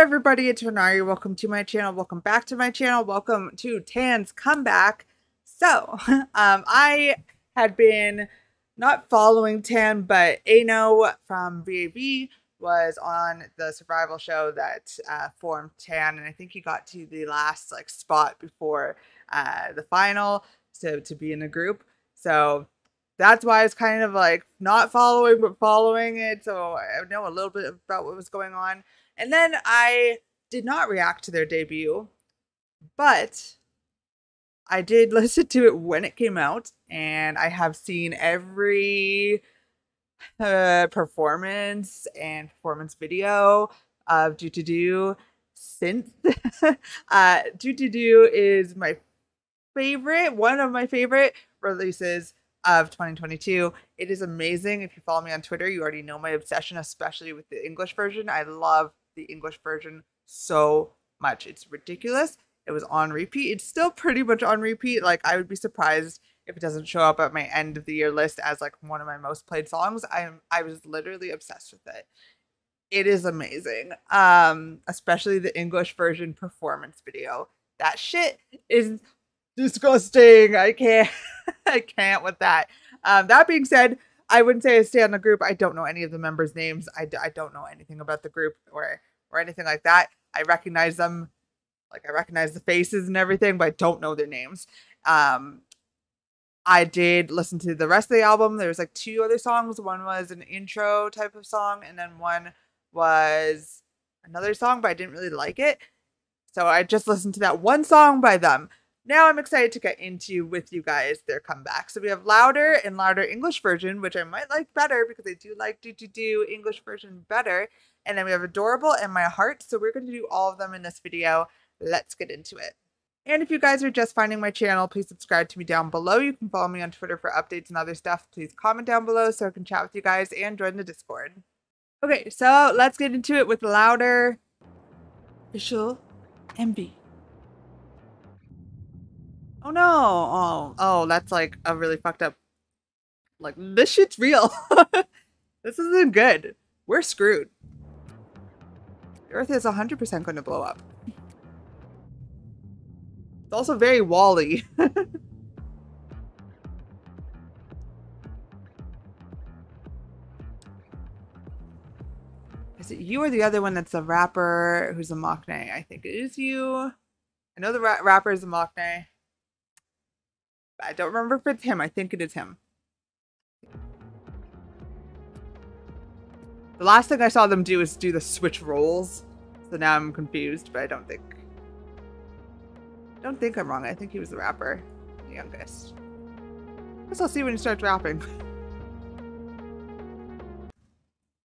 everybody, it's Rennari. Welcome to my channel. Welcome back to my channel. Welcome to Tan's comeback. So, um, I had been not following Tan, but Ayno from VAV was on the survival show that uh, formed Tan, and I think he got to the last like spot before uh, the final, so to be in the group. So that's why I was kind of like not following, but following it. So I know a little bit about what was going on. And then I did not react to their debut, but I did listen to it when it came out, and I have seen every uh, performance and performance video of Du Du Du since. Du Du Du is my favorite, one of my favorite releases of 2022. It is amazing. If you follow me on Twitter, you already know my obsession, especially with the English version. I love the English version so much. It's ridiculous. It was on repeat. It's still pretty much on repeat. Like I would be surprised if it doesn't show up at my end of the year list as like one of my most played songs. I am I was literally obsessed with it. It is amazing. Um especially the English version performance video. That shit is disgusting. I can't I can't with that. Um that being said, I wouldn't say I stay on the group. I don't know any of the members' names. I, I don't know anything about the group or or anything like that. I recognize them, like I recognize the faces and everything, but I don't know their names. Um, I did listen to the rest of the album. There was like two other songs. One was an intro type of song, and then one was another song, but I didn't really like it. So I just listened to that one song by them. Now I'm excited to get into with you guys their comeback. So we have Louder and Louder English version, which I might like better because I do like Du Du Du English version better. And then we have Adorable and My Heart. So we're going to do all of them in this video. Let's get into it. And if you guys are just finding my channel, please subscribe to me down below. You can follow me on Twitter for updates and other stuff. Please comment down below so I can chat with you guys and join the Discord. Okay, so let's get into it with Louder Official MV. Oh no! Oh, oh, that's like a really fucked up. Like, this shit's real. this isn't good. We're screwed. Earth is 100% going to blow up. It's also very Wally. is it you or the other one that's a rapper who's a Maknae? I think it is you. I know the ra rapper is a Maknae. I don't remember if it's him. I think it is him. The last thing I saw them do is do the switch roles. So now I'm confused, but I don't think... Don't think I'm wrong. I think he was the rapper. The youngest. Guess I'll see when he starts rapping.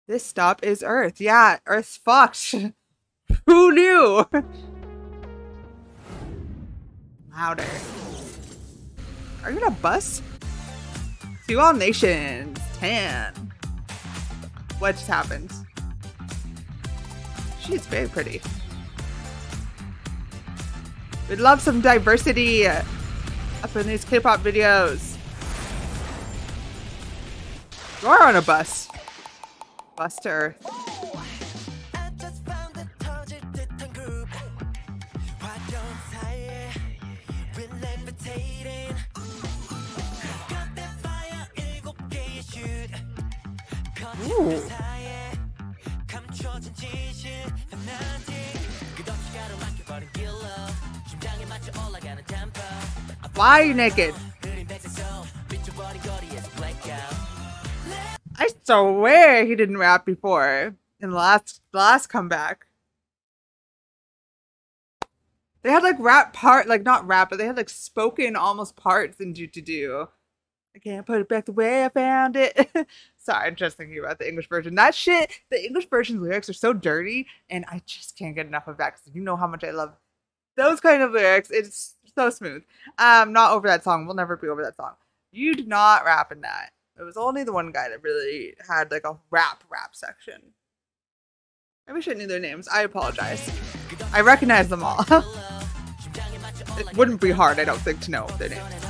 this stop is Earth. Yeah, Earth's fucked. Who knew? Louder. Are you in a bus? To All Nations. Tan. What just happened? She's very pretty. We'd love some diversity up in these K-pop videos. You're on a bus. Bus to Earth. Why naked? I swear he didn't rap before in the last last comeback. They had like rap part, like not rap, but they had like spoken almost parts in Du Du Du. I can't put it back the way I found it. Sorry, I'm just thinking about the English version. That shit, the English version lyrics are so dirty, and I just can't get enough of that because you know how much I love those kind of lyrics. It's so smooth. I'm not over that song. We'll never be over that song. You did not rap in that. It was only the one guy that really had like a rap rap section. I wish I knew their names. I apologize. I recognize them all. it wouldn't be hard, I don't think, to know their names.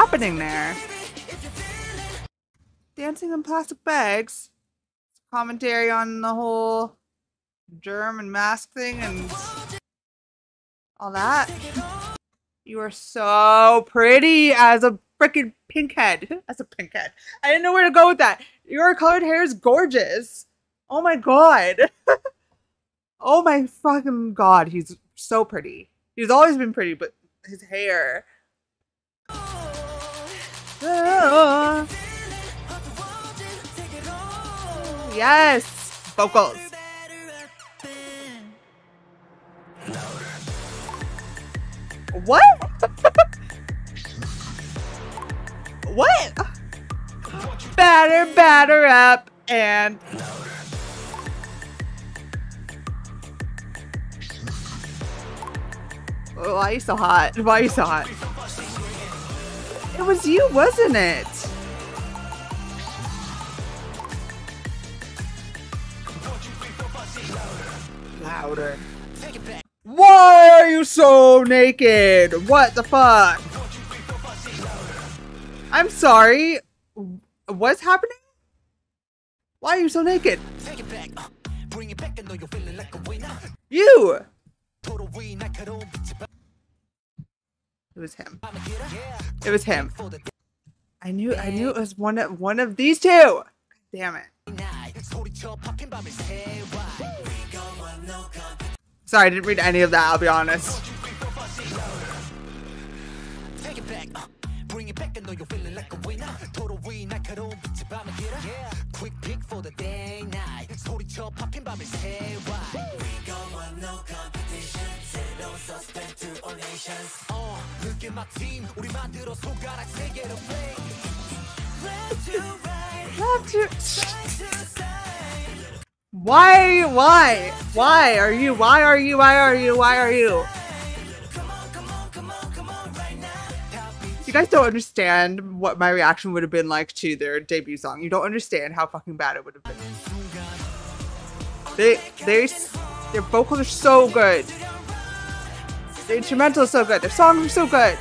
happening there? Dancing in plastic bags. Commentary on the whole germ and mask thing and all that. You are so pretty as a freaking pink head. As a pink head. I didn't know where to go with that. Your colored hair is gorgeous. Oh my god. oh my fucking god. He's so pretty. He's always been pretty, but his hair. Ah. Yes. Vocals. What? what? Batter, batter up, and. Oh, why are you so hot? Why are you so hot? It was you, wasn't it? Louder. Why are you so naked? What the fuck? I'm sorry. What's happening? Why are you so naked? You! It was him. It was him. I knew I knew it was one of one of these two. Damn it. Sorry, I didn't read any of that, I'll be honest. Why? Why? Why are you? Why are you? Why are you? Why are you? You guys don't understand what my reaction would have been like to their debut song. You don't understand how fucking bad it would have been. They, they, their vocals are so good. The instrumental is so good. Their songs are so good.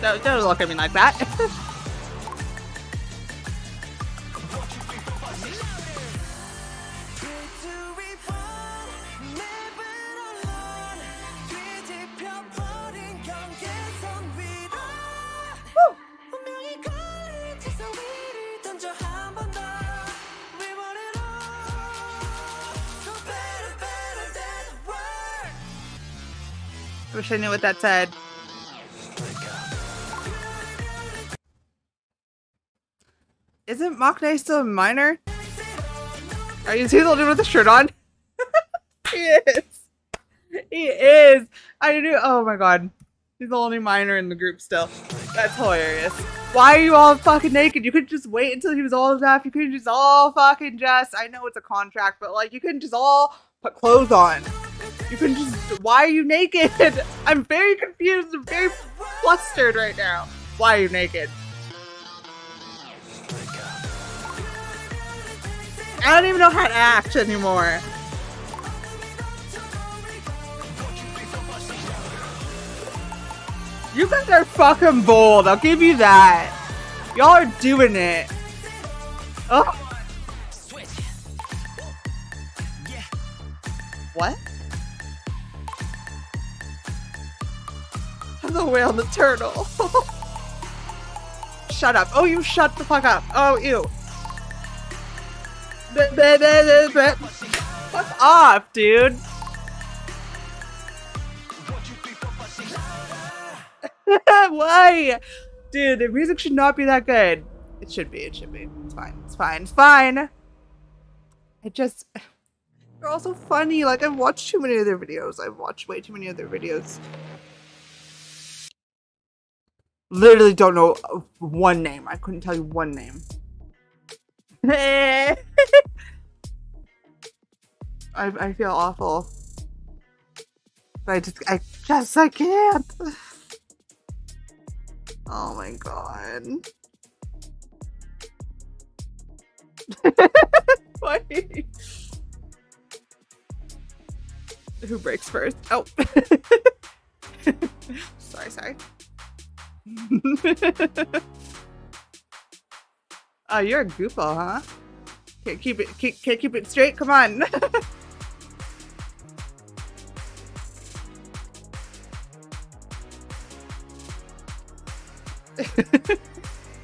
Don't, don't look at me like that. Wish I knew what that said. Isn't Maknae still a minor? Are you see the dude with the shirt on? he is. He is. I do. Oh my god. He's the only minor in the group still. That's hilarious. Why are you all fucking naked? You could just wait until he was old enough. You could just all fucking just. I know it's a contract, but like you couldn't just all put clothes on. You can just. Why are you naked? I'm very confused. I'm very flustered right now. Why are you naked? I don't even know how to act anymore. You guys are fucking bold. I'll give you that. Y'all are doing it. Oh. Whale and the turtle. shut up. Oh, you shut the fuck up. Oh, you. Fuck off, dude. Why? Dude, the music should not be that good. It should be, it should be. It's fine, it's fine, it's fine. I just... They're also funny. Like I've watched too many of their videos. I've watched way too many of their videos. Literally don't know uh, one name. I couldn't tell you one name. I, I feel awful. But I just, I just, I can't. Oh my god. Who breaks first? Oh. sorry, sorry. oh, you're a goopo, huh? Can't keep it keep, can't keep it straight. Come on.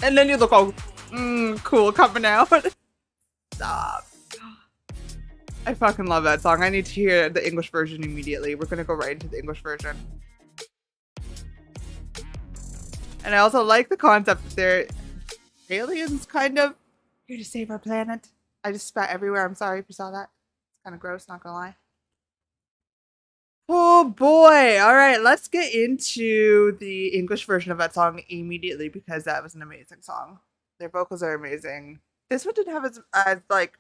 and then you look all mm, cool coming out. Stop. I fucking love that song. I need to hear the English version immediately. We're gonna go right into the English version. And I also like the concept that they're aliens, kind of, here to save our planet. I just spat everywhere. I'm sorry if you saw that. It's kind of gross, not gonna lie. Oh boy. All right, let's get into the English version of that song immediately because that was an amazing song. Their vocals are amazing. This one didn't have as, as like,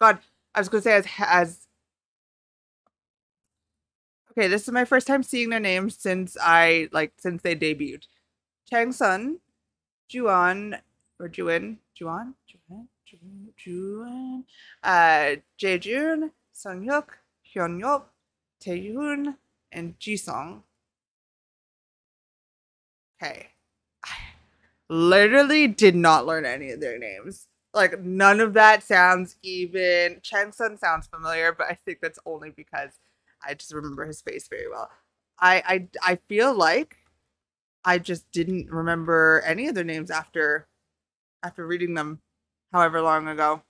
God, I was gonna say as as. Okay, this is my first time seeing their names since I like since they debuted. Chang Sun, Juan or Juan, Juan, Juan, Juan, uh, Jaejun, Sunghyuk, Hyunyop, Taehyun, and Jisung. Okay. I literally did not learn any of their names. Like none of that sounds even. Chang Sun sounds familiar, but I think that's only because I just remember his face very well. I I I feel like I just didn't remember any of their names after after reading them however long ago.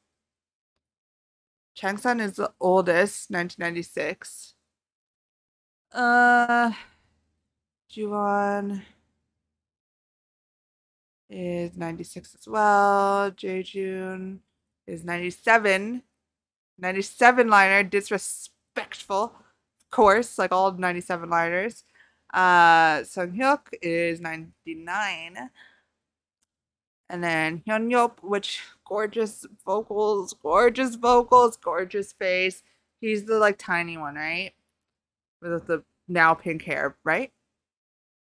Chang Sun is the oldest, 1996. Uh Juwon is 96 as well. Jaejun is 97. 97 liner, disrespectful. Course, like all 97 liners. Uh Sunghyuk is 99. And then Hyunyop, which gorgeous vocals, gorgeous vocals, gorgeous face. He's the like tiny one, right? With the now pink hair, right?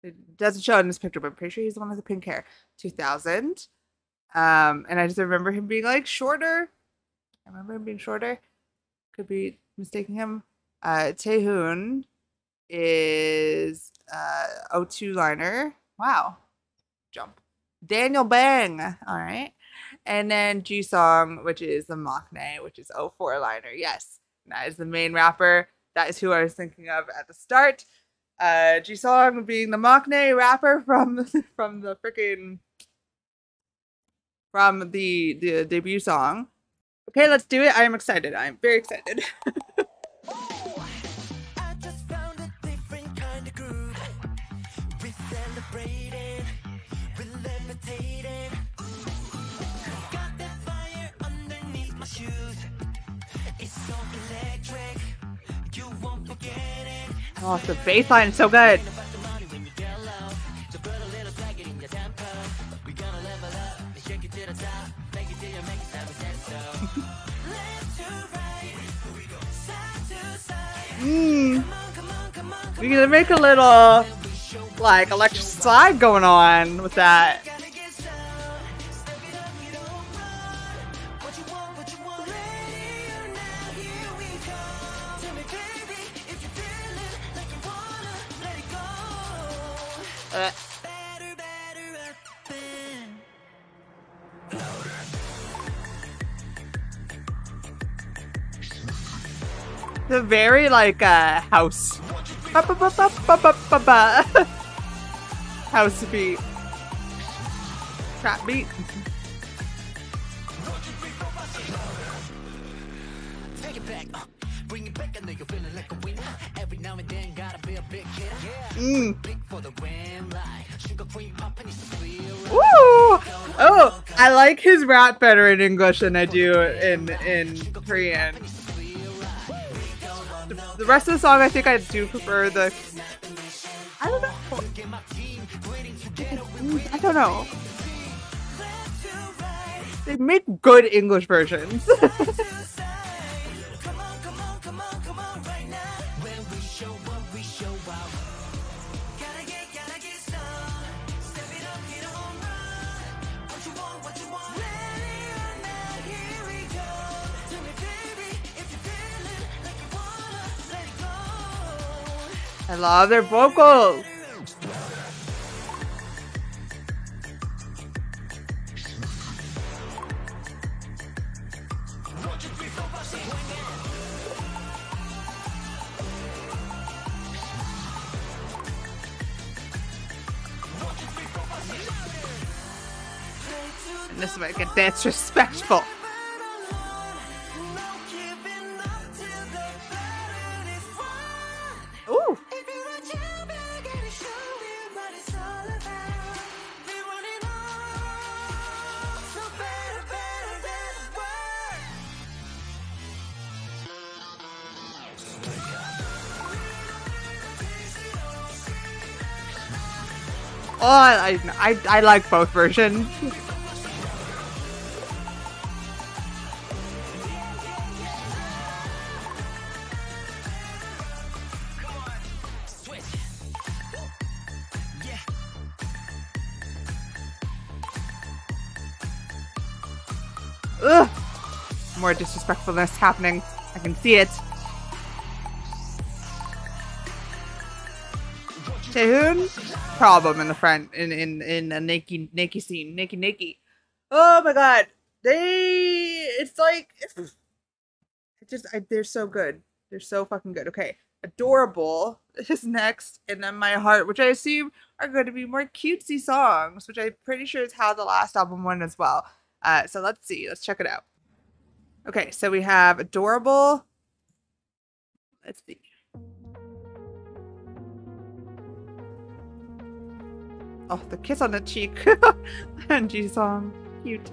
It doesn't show in this picture, but I'm pretty sure he's the one with the pink hair. 2000. Um, and I just remember him being like shorter. I remember him being shorter. Could be mistaking him. Uh, Taehoon is uh, O2 liner. Wow. Jump. Daniel Bang. All right. And then Jisung, which is the Maknae, which is 04 liner. Yes. That is the main rapper. That is who I was thinking of at the start uh Jisung being the Maknae rapper from from the freaking from the the debut song. Okay, let's do it. I am excited. I am very excited. Oh, the bass line is so good. Mmm. We're gonna make a little like electric slide going on with that. Very like uh house. house beat. Trap beat. Mm. Ooh! Oh, I like his rap better in English than I do in in Korean. The, rest of the song, I think I do prefer the. I don't know. I don't know. They make good English versions. I love their vocals. And this is might get disrespectful. I, I, I like both versions. Ugh! More disrespectfulness happening. I can see it. Taehoon? Problem in the front in in in a naked naked scene. Naked naked. Oh my god. They it's like it's, it just I, they're so good. They're so fucking good. Okay. Adorable is next, and then My Heart, which I assume are going to be more cutesy songs, which I'm pretty sure is how the last album went as well. Uh, so let's see. Let's check it out. Okay, so we have Adorable. Let's see. Oh, the kiss on the cheek. Angie song. Um, cute.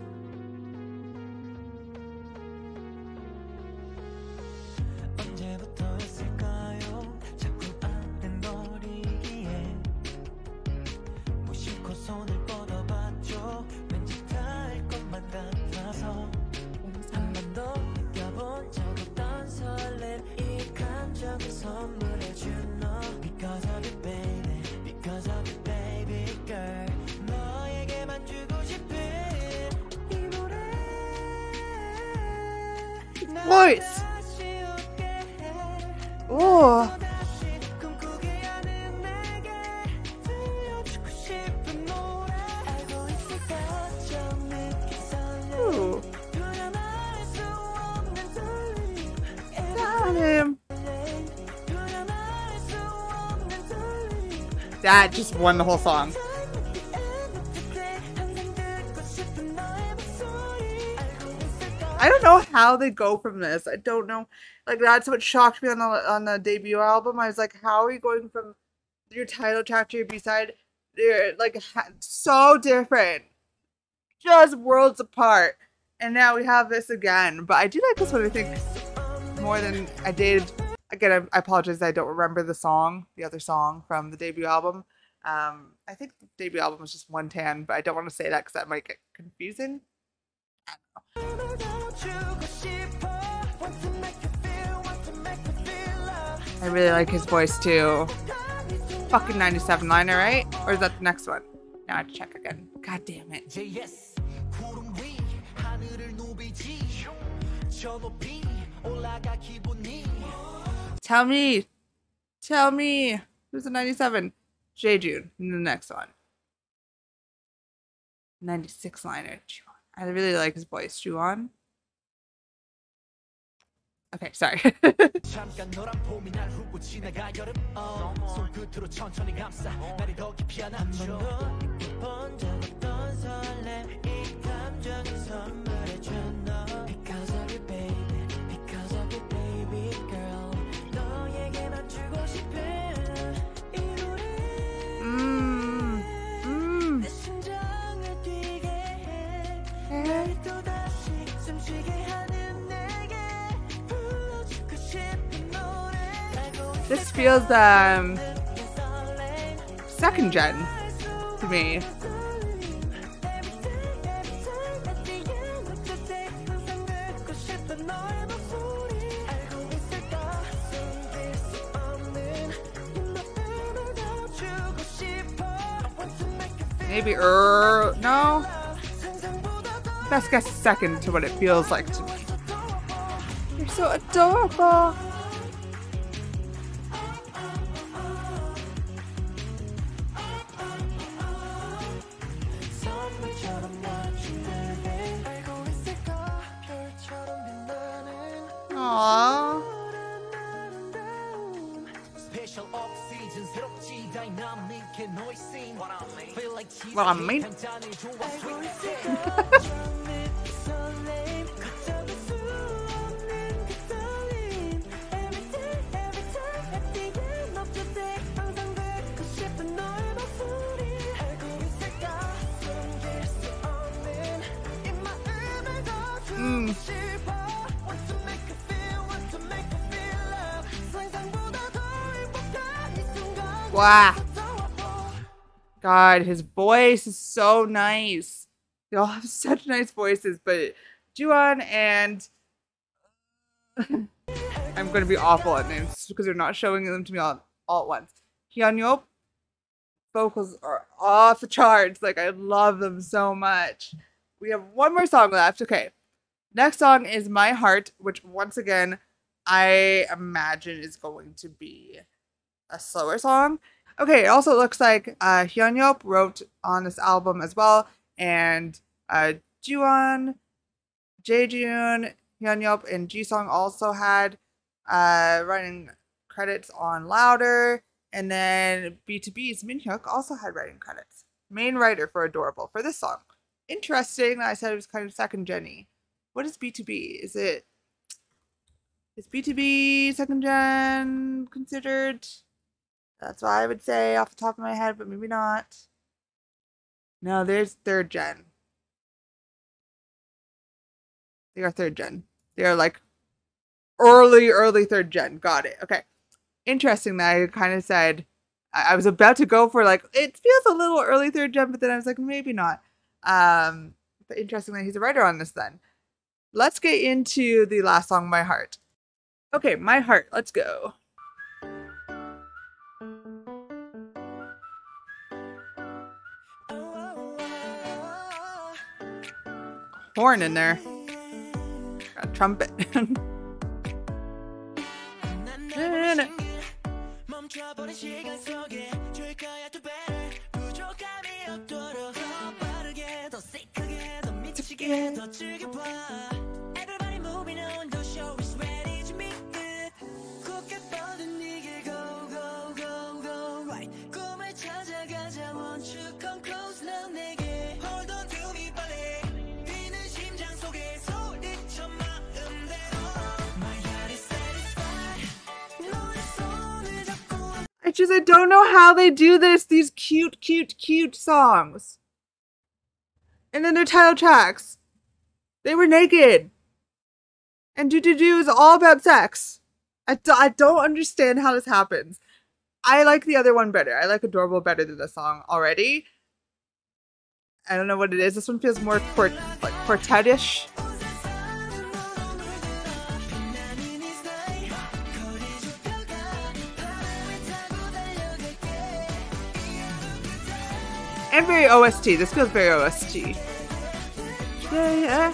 Oh. That just won the whole song. How they go from this. I don't know. Like that's what shocked me on the on the debut album. I was like, how are you going from your title track to your B side? They're like so different, just worlds apart. And now we have this again. But I do like this one. I think more than I did. Again, I, I apologize. I don't remember the song, the other song from the debut album. Um, I think the debut album was just 110, but I don't want to say that because that might get confusing. I really like his voice too. Fucking 97 liner, right? Or is that the next one? Now I have to check again. God damn it. Tell me. Tell me. Who's the 97? Jaejun. The next one. 96 liner. I really like his voice. Juwon. Okay, sorry. This feels um second gen to me. Maybe er no. Best guess second to what it feels like to me. You're so adorable. Feel like God, his voice is so nice. They all have such nice voices, but Juan and I'm gonna be awful at names because they're not showing them to me all, all at once. Hyunyop vocals are off the charts. Like I love them so much. We have one more song left. Okay. Next song is My Heart, which once again I imagine is going to be a slower song. Okay, it also looks like uh, Hyunyop wrote on this album as well, and uh, Juwon, Jaejun, Hyunyop, and Jisung also had uh, writing credits on Louder, and then BTOB's Minhyuk also had writing credits. Main writer for Adorable for this song. Interesting. I said it was kind of second Jenny. What is BTOB? Is it is BTOB second gen considered? That's what I would say off the top of my head, but maybe not. No, there's third gen. They are third gen. They are like early, early third gen. Got it. Okay. Interesting that I kind of said I, I was about to go for like it feels a little early third gen, but then I was like maybe not. Um, but interesting that he's a writer on this then. Let's get into the last song, My Heart. Okay, My Heart, let's go. Horn in there. A trumpet. I just I don't know how they do this. These cute, cute, cute songs. And then their title tracks. They were naked. And Du Du Du is all about sex. I, do, I don't understand how this happens. I like the other one better. I like Adorable better than this song already. I don't know what it is. This one feels more quart- like quartetish. And very OST. This feels very OST. Yeah, yeah.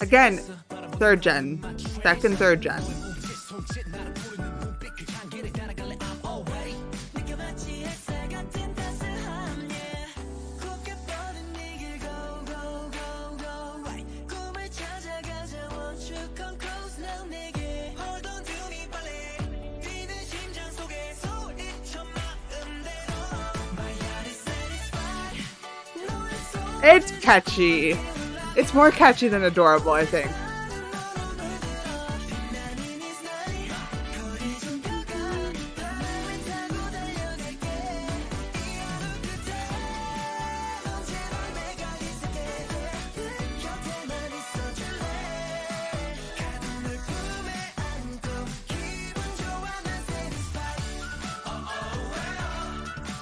Again, third gen. Second, third gen. It's catchy. It's more catchy than adorable, I think.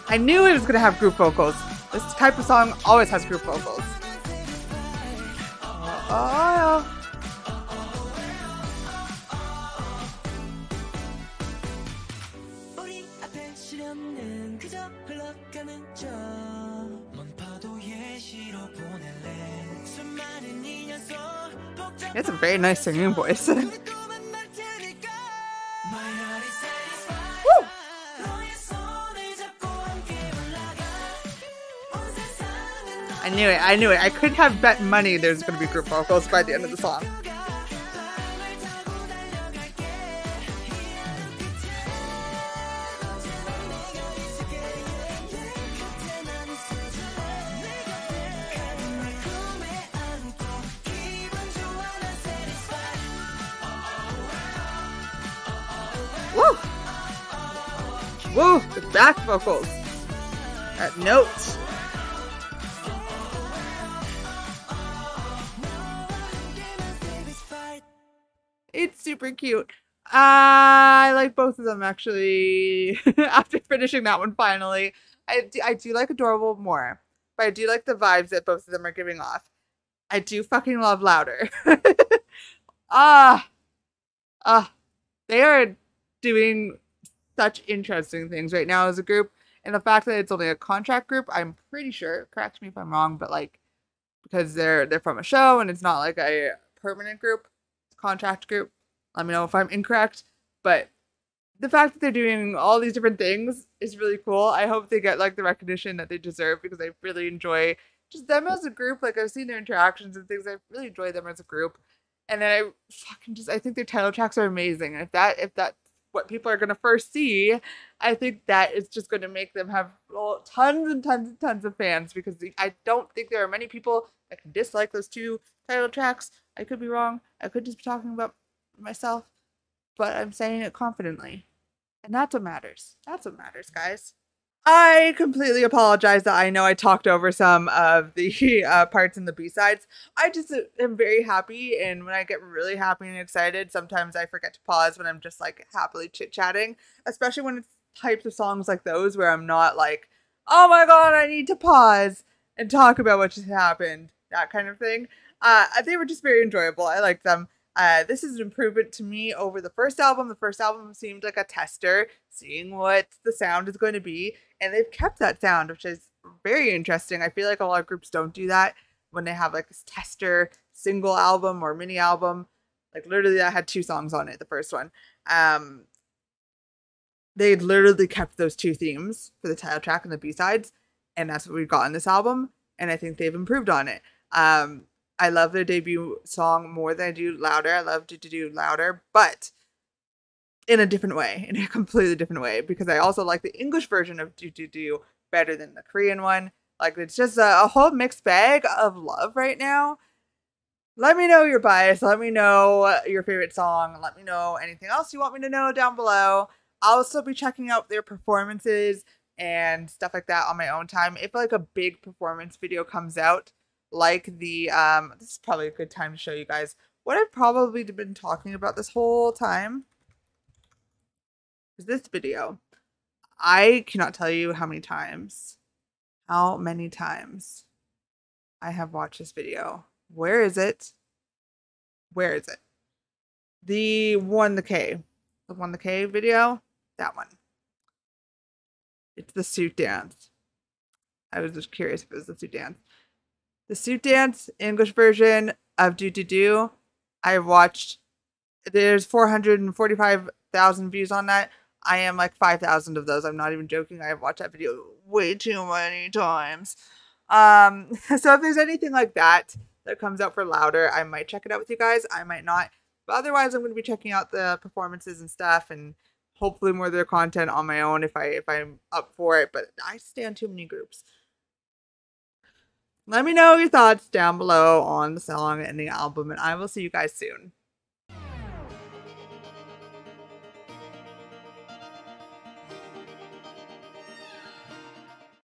I knew it was going to have group vocals. This type of song always has group vocals. Oh, It's a very nice singing voice. knew it. I knew it. I could have bet money there's going to be group vocals by the end of the song. Woo! Woo! The back vocals. That note. It's super cute. I like both of them actually. After finishing that one finally, I do, I do like Adorable more, but I do like the vibes that both of them are giving off. I do fucking love Louder. Ah, ah, they are doing such interesting things right now as a group, and the fact that it's only a contract group, I'm pretty sure. Correct me if I'm wrong, but like because they're they're from a show and it's not like a permanent group, contract group. Let me know if I'm incorrect, but the fact that they're doing all these different things is really cool. I hope they get like the recognition that they deserve because I really enjoy just them as a group. Like I've seen their interactions and things. I really enjoy them as a group. And then I fucking just I think their title tracks are amazing. And if that if that's what people are gonna first see, I think that is just gonna make them have well, tons and tons and tons of fans because I don't think there are many people that can dislike those two title tracks. I could be wrong. I could just be talking about myself, but I'm saying it confidently. And that's what matters. That's what matters, guys. I completely apologize that I know I talked over some of the uh, parts in the B sides. I just uh, am very happy, and when I get really happy and excited, sometimes I forget to pause when I'm just like happily chit chatting, especially when it's types of songs like those where I'm not like, oh my god, I need to pause and talk about what just happened, that kind of thing. Uh, they were just very enjoyable. I liked them. Uh, this is an improvement to me over the first album. The first album seemed like a tester, seeing what the sound is going to be, and they've kept that sound, which is very interesting. I feel like a lot of groups don't do that when they have like this tester single album or mini album. Like literally, I had two songs on it. The first one, um, they literally kept those two themes for the title track and the B sides, and that's what we got in this album. And I think they've improved on it. Um, I love their debut song more than I do Louder. I love to, do Louder, but in a different way, in a completely different way, because I also like the English version of Du Du Du better than the Korean one. Like it's just a, a whole mixed bag of love right now. Let me know your bias. Let me know your favorite song. Let me know anything else you want me to know down below. I'll also be checking out their performances and stuff like that on my own time. If like a big performance video comes out, like the um this is probably a good time to show you guys what I've probably been talking about this whole time is this video. I cannot tell you how many times, how many times I have watched this video. Where is it? Where is it? The 1theK, the 1theK video, that one. It's the suit dance. I was just curious if it was the suit dance. The suit dance English version of Du Du Du. I've watched. There's 445,000 views on that. I am like 5,000 of those. I'm not even joking. I have watched that video way too many times. Um, so if there's anything like that that comes out for louder, I might check it out with you guys. I might not. But otherwise, I'm going to be checking out the performances and stuff, and hopefully more of their content on my own if I if I'm up for it. But I stay on too many groups. Let me know your thoughts down below on the song and the album, and I will see you guys soon.